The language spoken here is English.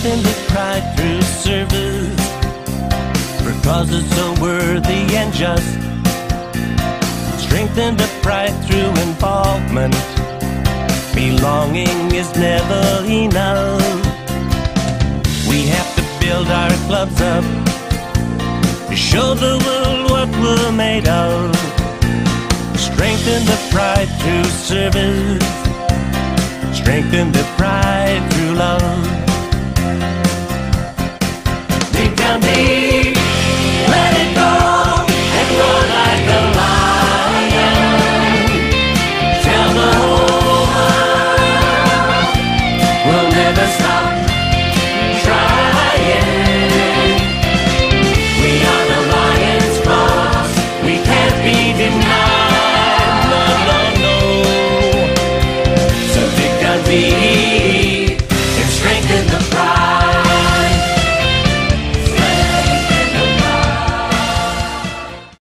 Strengthen the pride through service for causes so worthy and just. Strengthen the pride through involvement. Belonging is never enough. We have to build our clubs up to show the world what we're made of. Strengthen the pride through service. Strengthen the pride family.